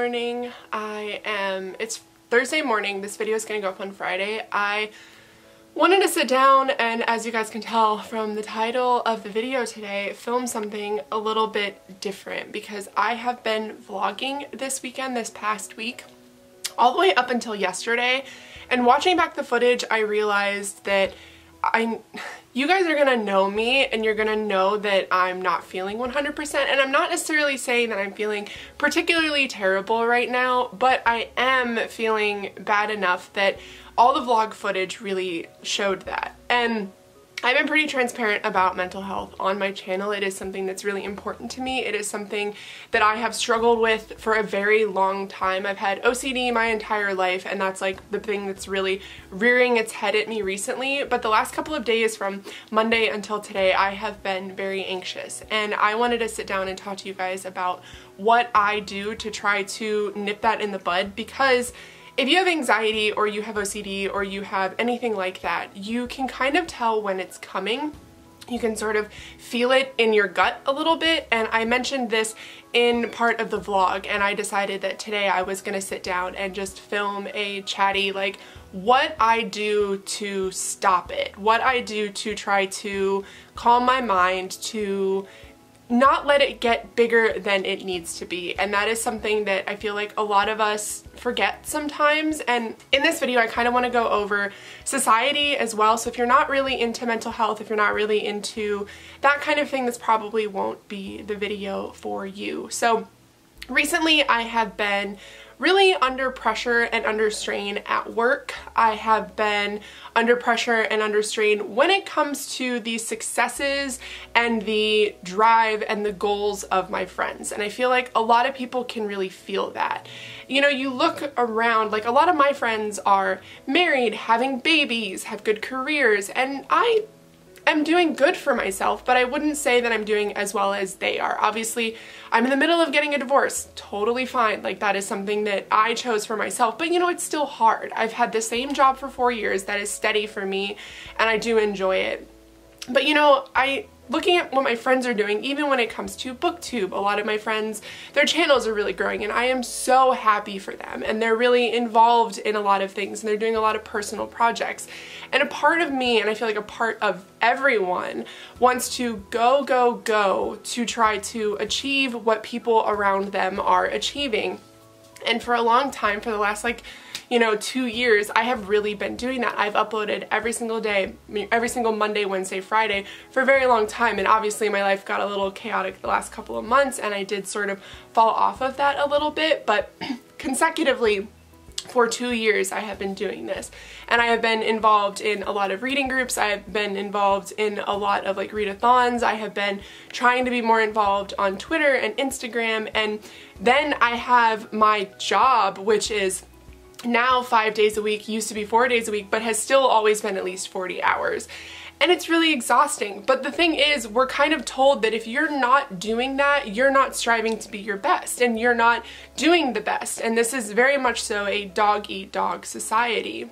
morning. I am, it's Thursday morning. This video is going to go up on Friday. I wanted to sit down and as you guys can tell from the title of the video today, film something a little bit different because I have been vlogging this weekend, this past week, all the way up until yesterday. And watching back the footage, I realized that I, you guys are gonna know me and you're gonna know that I'm not feeling 100% and I'm not necessarily saying that I'm feeling particularly terrible right now, but I am feeling bad enough that all the vlog footage really showed that. And I've been pretty transparent about mental health on my channel. It is something that's really important to me. It is something that I have struggled with for a very long time. I've had OCD my entire life and that's like the thing that's really rearing its head at me recently. But the last couple of days from Monday until today, I have been very anxious and I wanted to sit down and talk to you guys about what I do to try to nip that in the bud because if you have anxiety or you have OCD or you have anything like that, you can kind of tell when it's coming. You can sort of feel it in your gut a little bit and I mentioned this in part of the vlog and I decided that today I was gonna sit down and just film a chatty like what I do to stop it, what I do to try to calm my mind, to not let it get bigger than it needs to be. And that is something that I feel like a lot of us forget sometimes. And in this video I kind of want to go over society as well. So if you're not really into mental health if you're not really into that kind of thing this probably won't be the video for you. So recently I have been really under pressure and under strain at work. I have been under pressure and under strain when it comes to the successes and the drive and the goals of my friends. And I feel like a lot of people can really feel that. You know, you look around, like a lot of my friends are married, having babies, have good careers, and I am doing good for myself, but I wouldn't say that I'm doing as well as they are. Obviously, I'm in the middle of getting a divorce. Totally fine. Like that is something that I chose for myself, but you know, it's still hard. I've had the same job for four years that is steady for me and I do enjoy it. But you know, I looking at what my friends are doing, even when it comes to booktube, a lot of my friends, their channels are really growing and I am so happy for them and they're really involved in a lot of things and they're doing a lot of personal projects. And a part of me, and I feel like a part of everyone, wants to go, go, go to try to achieve what people around them are achieving. And for a long time, for the last like you know, two years, I have really been doing that. I've uploaded every single day, every single Monday, Wednesday, Friday for a very long time. And obviously my life got a little chaotic the last couple of months and I did sort of fall off of that a little bit, but consecutively, for two years I have been doing this. And I have been involved in a lot of reading groups. I have been involved in a lot of like readathons. I have been trying to be more involved on Twitter and Instagram. And then I have my job which is now five days a week, used to be four days a week, but has still always been at least 40 hours. And it's really exhausting. But the thing is, we're kind of told that if you're not doing that, you're not striving to be your best and you're not doing the best. And this is very much so a dog eat dog society.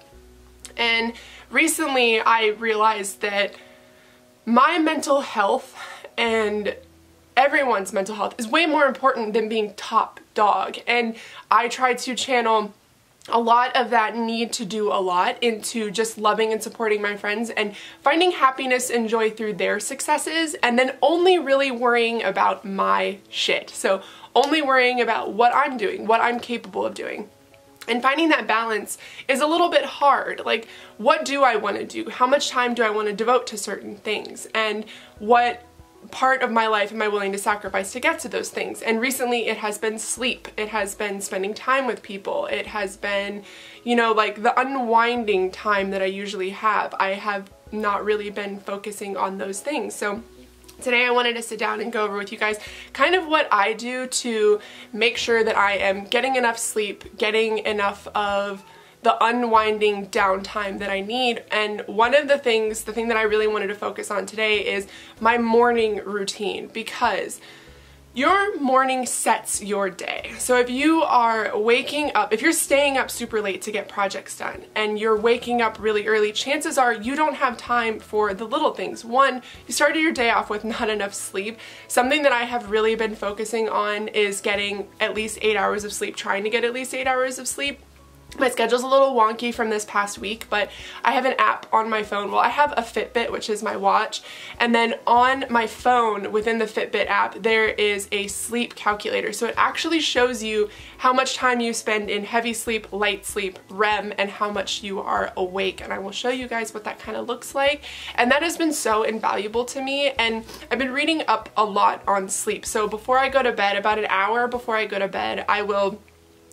And recently I realized that my mental health and everyone's mental health is way more important than being top dog. And I try to channel a lot of that need to do a lot into just loving and supporting my friends and finding happiness and joy through their successes and then only really worrying about my shit. So only worrying about what I'm doing, what I'm capable of doing. And finding that balance is a little bit hard. Like, what do I want to do? How much time do I want to devote to certain things? And what part of my life am I willing to sacrifice to get to those things? And recently it has been sleep. It has been spending time with people. It has been, you know, like the unwinding time that I usually have. I have not really been focusing on those things. So Today I wanted to sit down and go over with you guys kind of what I do to make sure that I am getting enough sleep, getting enough of the unwinding downtime that I need. And one of the things, the thing that I really wanted to focus on today is my morning routine because your morning sets your day. So if you are waking up, if you're staying up super late to get projects done and you're waking up really early, chances are you don't have time for the little things. One, you started your day off with not enough sleep. Something that I have really been focusing on is getting at least eight hours of sleep, trying to get at least eight hours of sleep. My schedule's a little wonky from this past week, but I have an app on my phone. Well, I have a Fitbit, which is my watch, and then on my phone within the Fitbit app, there is a sleep calculator. So it actually shows you how much time you spend in heavy sleep, light sleep, REM, and how much you are awake. And I will show you guys what that kind of looks like. And that has been so invaluable to me. And I've been reading up a lot on sleep. So before I go to bed, about an hour before I go to bed, I will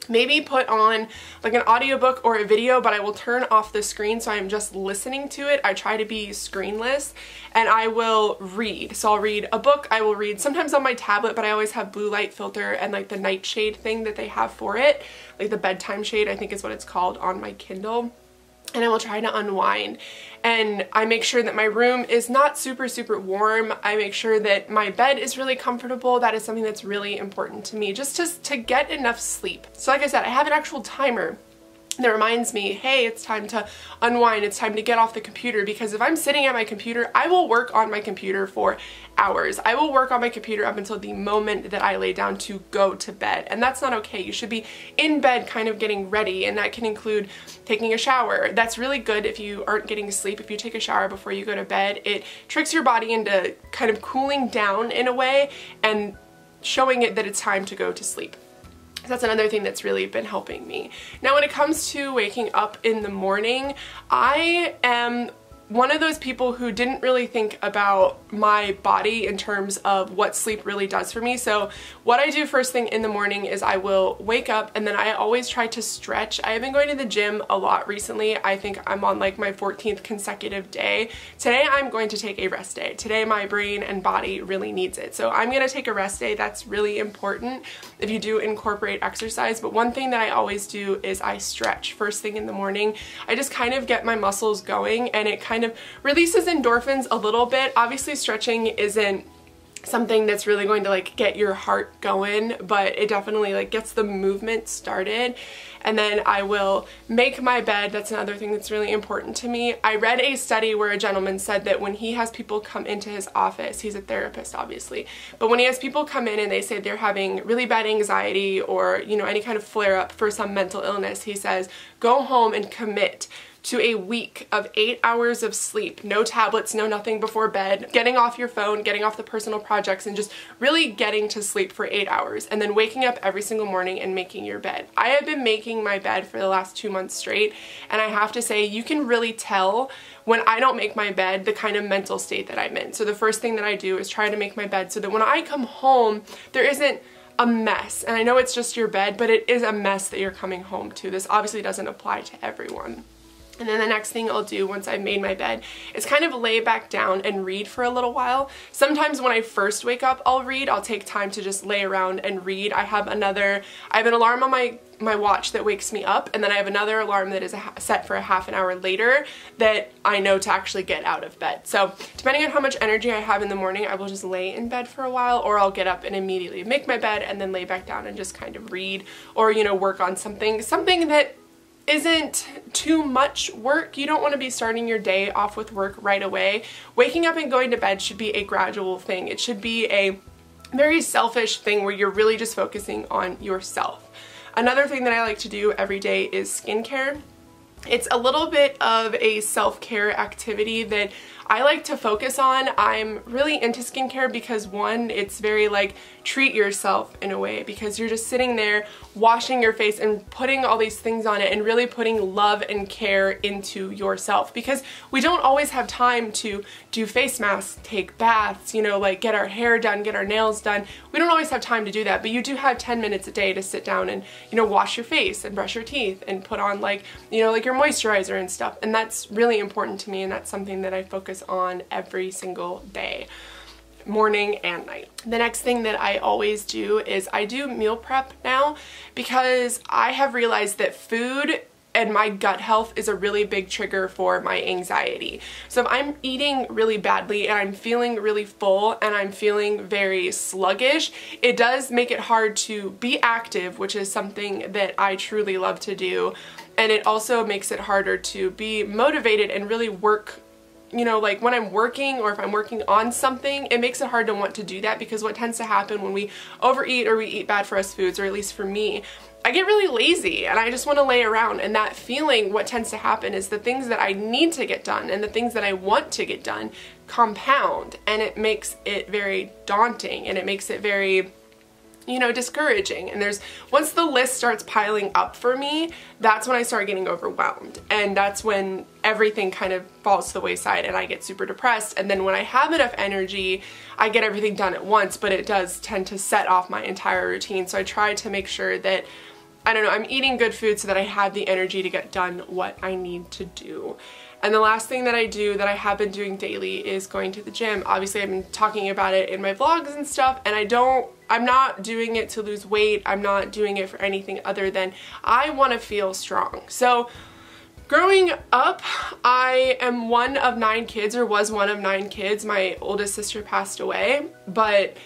maybe put on like an audiobook or a video but I will turn off the screen so I'm just listening to it. I try to be screenless and I will read. So I'll read a book, I will read sometimes on my tablet but I always have blue light filter and like the nightshade thing that they have for it. Like the bedtime shade I think is what it's called on my Kindle and I will try to unwind. And I make sure that my room is not super, super warm. I make sure that my bed is really comfortable. That is something that's really important to me, just to, to get enough sleep. So like I said, I have an actual timer that reminds me, hey, it's time to unwind, it's time to get off the computer because if I'm sitting at my computer, I will work on my computer for hours. I will work on my computer up until the moment that I lay down to go to bed and that's not okay. You should be in bed kind of getting ready and that can include taking a shower. That's really good if you aren't getting sleep. If you take a shower before you go to bed, it tricks your body into kind of cooling down in a way and showing it that it's time to go to sleep that's another thing that's really been helping me. Now when it comes to waking up in the morning, I am one of those people who didn't really think about my body in terms of what sleep really does for me. So what I do first thing in the morning is I will wake up and then I always try to stretch. I have been going to the gym a lot recently. I think I'm on like my 14th consecutive day. Today I'm going to take a rest day. Today my brain and body really needs it. So I'm going to take a rest day. That's really important if you do incorporate exercise. But one thing that I always do is I stretch first thing in the morning. I just kind of get my muscles going and it kind kind of releases endorphins a little bit. Obviously stretching isn't something that's really going to like get your heart going but it definitely like gets the movement started. And then I will make my bed. That's another thing that's really important to me. I read a study where a gentleman said that when he has people come into his office he's a therapist obviously but when he has people come in and they say they're having really bad anxiety or you know any kind of flare up for some mental illness he says go home and commit to a week of eight hours of sleep, no tablets, no nothing before bed, getting off your phone, getting off the personal projects, and just really getting to sleep for eight hours, and then waking up every single morning and making your bed. I have been making my bed for the last two months straight, and I have to say, you can really tell when I don't make my bed, the kind of mental state that I'm in. So the first thing that I do is try to make my bed so that when I come home, there isn't a mess. And I know it's just your bed, but it is a mess that you're coming home to. This obviously doesn't apply to everyone. And then the next thing I'll do once I've made my bed is kind of lay back down and read for a little while. Sometimes when I first wake up, I'll read. I'll take time to just lay around and read. I have another, I have an alarm on my my watch that wakes me up and then I have another alarm that is set for a half an hour later that I know to actually get out of bed. So depending on how much energy I have in the morning, I will just lay in bed for a while or I'll get up and immediately make my bed and then lay back down and just kind of read or, you know, work on something, something that isn't too much work. You don't want to be starting your day off with work right away. Waking up and going to bed should be a gradual thing. It should be a very selfish thing where you're really just focusing on yourself. Another thing that I like to do every day is skincare. It's a little bit of a self-care activity that I like to focus on. I'm really into skincare because one, it's very like treat yourself in a way because you're just sitting there washing your face and putting all these things on it and really putting love and care into yourself because we don't always have time to do face masks, take baths, you know, like get our hair done, get our nails done. We don't always have time to do that, but you do have 10 minutes a day to sit down and, you know, wash your face and brush your teeth and put on like, you know, like your moisturizer and stuff. And that's really important to me and that's something that I focus on every single day morning and night. The next thing that I always do is I do meal prep now because I have realized that food and my gut health is a really big trigger for my anxiety. So if I'm eating really badly and I'm feeling really full and I'm feeling very sluggish, it does make it hard to be active, which is something that I truly love to do. And it also makes it harder to be motivated and really work you know, like when I'm working or if I'm working on something, it makes it hard to want to do that because what tends to happen when we overeat or we eat bad for us foods, or at least for me, I get really lazy and I just want to lay around. And that feeling what tends to happen is the things that I need to get done and the things that I want to get done compound and it makes it very daunting and it makes it very you know, discouraging. And there's, once the list starts piling up for me, that's when I start getting overwhelmed. And that's when everything kind of falls to the wayside and I get super depressed. And then when I have enough energy, I get everything done at once, but it does tend to set off my entire routine. So I try to make sure that I don't know, I'm eating good food so that I have the energy to get done what I need to do. And the last thing that I do that I have been doing daily is going to the gym. Obviously I've been talking about it in my vlogs and stuff and I don't I'm not doing it to lose weight. I'm not doing it for anything other than I want to feel strong. So growing up, I am one of nine kids or was one of nine kids. My oldest sister passed away, but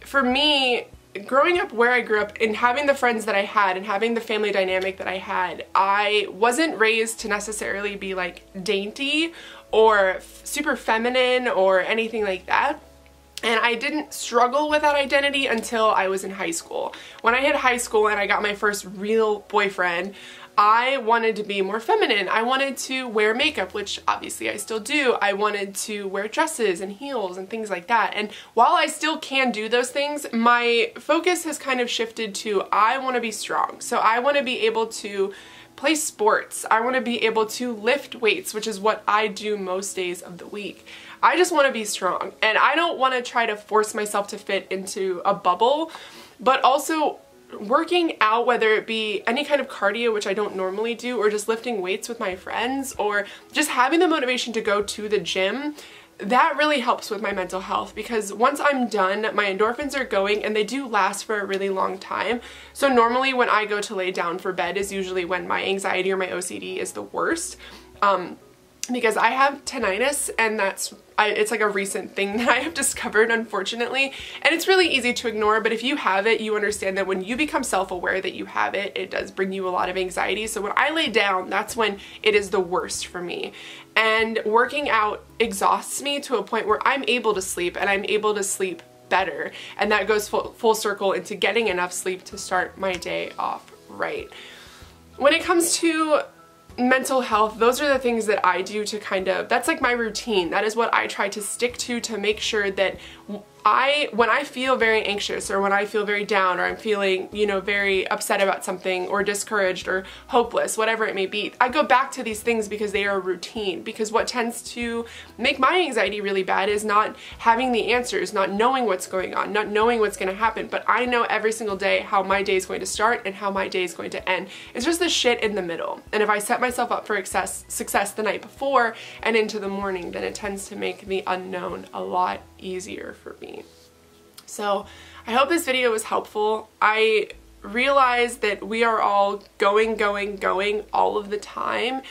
for me, growing up where I grew up and having the friends that I had and having the family dynamic that I had, I wasn't raised to necessarily be like dainty or super feminine or anything like that. And I didn't struggle with that identity until I was in high school. When I hit high school and I got my first real boyfriend, I wanted to be more feminine. I wanted to wear makeup, which obviously I still do. I wanted to wear dresses and heels and things like that. And while I still can do those things, my focus has kind of shifted to I want to be strong. So I want to be able to play sports. I want to be able to lift weights, which is what I do most days of the week. I just want to be strong and I don't want to try to force myself to fit into a bubble, but also working out, whether it be any kind of cardio, which I don't normally do, or just lifting weights with my friends, or just having the motivation to go to the gym, that really helps with my mental health because once I'm done, my endorphins are going and they do last for a really long time. So normally when I go to lay down for bed is usually when my anxiety or my OCD is the worst. Um, because I have tinnitus and that's I, it's like a recent thing that I have discovered unfortunately. And it's really easy to ignore but if you have it you understand that when you become self-aware that you have it it does bring you a lot of anxiety. So when I lay down that's when it is the worst for me. And working out exhausts me to a point where I'm able to sleep and I'm able to sleep better. And that goes full, full circle into getting enough sleep to start my day off right. When it comes to mental health, those are the things that I do to kind of, that's like my routine. That is what I try to stick to to make sure that I, when I feel very anxious or when I feel very down or I'm feeling, you know, very upset about something or discouraged or hopeless, whatever it may be, I go back to these things because they are routine. Because what tends to make my anxiety really bad is not having the answers, not knowing what's going on, not knowing what's going to happen. But I know every single day how my day is going to start and how my day is going to end. It's just the shit in the middle. And if I set myself up for success, success the night before and into the morning, then it tends to make the unknown a lot easier for me. So I hope this video was helpful. I realize that we are all going, going, going all of the time.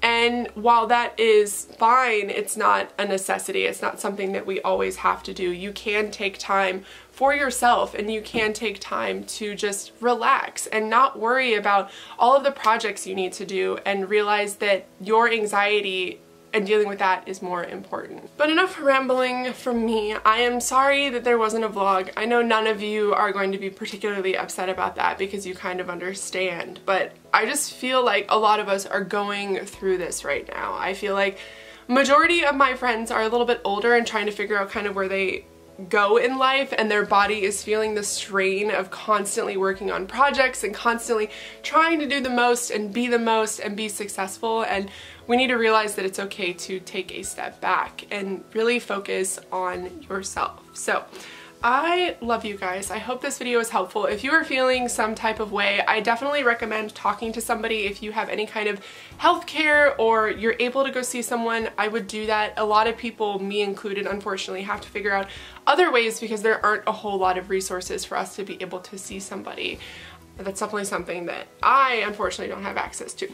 And while that is fine, it's not a necessity. It's not something that we always have to do. You can take time for yourself and you can take time to just relax and not worry about all of the projects you need to do and realize that your anxiety and dealing with that is more important. But enough rambling from me. I am sorry that there wasn't a vlog. I know none of you are going to be particularly upset about that because you kind of understand, but I just feel like a lot of us are going through this right now. I feel like majority of my friends are a little bit older and trying to figure out kind of where they go in life and their body is feeling the strain of constantly working on projects and constantly trying to do the most and be the most and be successful and we need to realize that it's okay to take a step back and really focus on yourself. So I love you guys. I hope this video was helpful. If you are feeling some type of way, I definitely recommend talking to somebody if you have any kind of health care or you're able to go see someone, I would do that. A lot of people, me included, unfortunately, have to figure out other ways because there aren't a whole lot of resources for us to be able to see somebody. That's definitely something that I, unfortunately, don't have access to.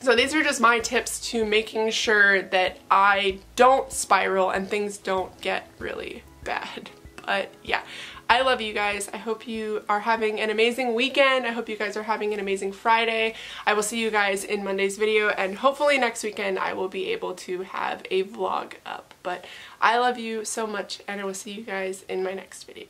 So these are just my tips to making sure that I don't spiral and things don't get really bad. But yeah, I love you guys. I hope you are having an amazing weekend. I hope you guys are having an amazing Friday. I will see you guys in Monday's video and hopefully next weekend I will be able to have a vlog up. But I love you so much and I will see you guys in my next video.